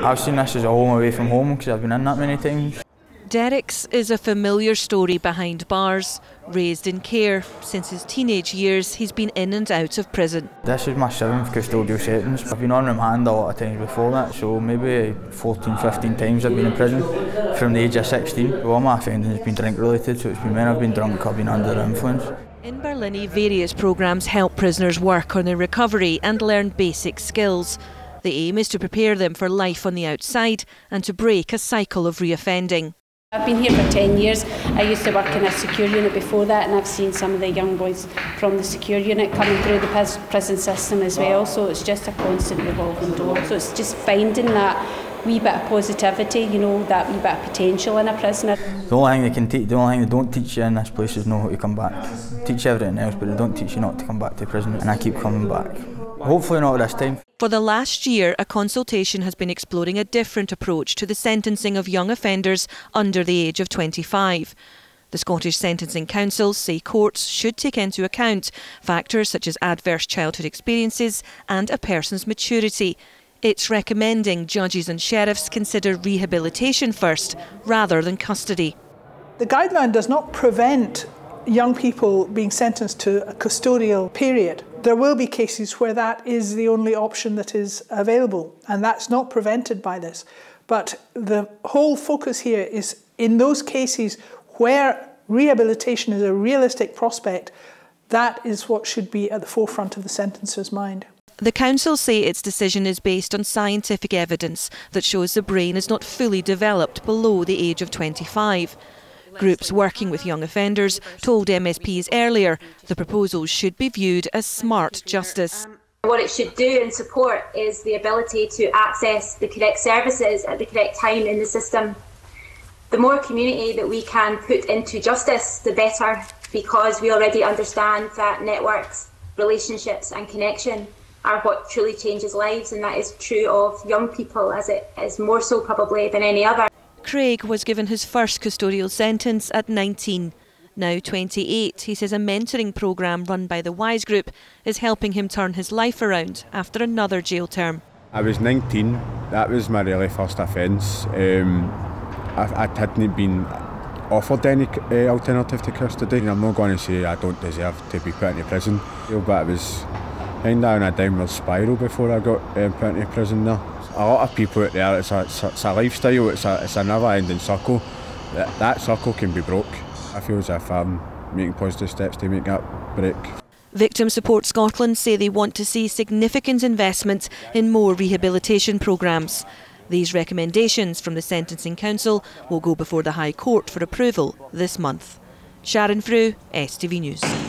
I've seen this as a home away from home because I've been in that many times. Derek's is a familiar story behind bars. Raised in care, since his teenage years, he's been in and out of prison. This is my seventh custodial sentence. I've been on remand a lot of times before that, so maybe 14, 15 times I've been in prison from the age of 16. All my offending has been drink related, so it's been when I've been drunk, I've been under influence. In Barlinnie, various programmes help prisoners work on their recovery and learn basic skills. The aim is to prepare them for life on the outside and to break a cycle of reoffending. I've been here for 10 years. I used to work in a secure unit before that and I've seen some of the young boys from the secure unit coming through the prison system as well. So it's just a constant revolving door. So it's just finding that wee bit of positivity, you know, that wee bit of potential in a prisoner. The only thing they can teach, the only thing they don't teach you in this place is know how to come back. Teach everything else, but they don't teach you not to come back to prison. And I keep coming back. Hopefully not this time. For the last year, a consultation has been exploring a different approach to the sentencing of young offenders under the age of 25. The Scottish Sentencing Council say courts should take into account factors such as adverse childhood experiences and a person's maturity. It's recommending judges and sheriffs consider rehabilitation first rather than custody. The guideline does not prevent young people being sentenced to a custodial period. There will be cases where that is the only option that is available, and that's not prevented by this. But the whole focus here is in those cases where rehabilitation is a realistic prospect, that is what should be at the forefront of the sentencer's mind. The council say its decision is based on scientific evidence that shows the brain is not fully developed below the age of 25. Groups working with young offenders told MSPs earlier the proposals should be viewed as smart justice. What it should do and support is the ability to access the correct services at the correct time in the system. The more community that we can put into justice, the better, because we already understand that networks, relationships, and connection are what truly changes lives, and that is true of young people as it is more so probably than any other. Craig was given his first custodial sentence at 19. Now 28, he says a mentoring programme run by the Wise Group is helping him turn his life around after another jail term. I was 19, that was my really first offence. Um, I, I hadn't been offered any uh, alternative to custody. I'm not going to say I don't deserve to be put into prison, but I was kind of in a downward spiral before I got uh, put into prison there a lot of people out there, it's a, it's a lifestyle, it's a, it's a never ending circle. That, that circle can be broke. I feel as if I'm making positive steps to make that break. Victim Support Scotland say they want to see significant investment in more rehabilitation programmes. These recommendations from the Sentencing Council will go before the High Court for approval this month. Sharon Frew, STV News.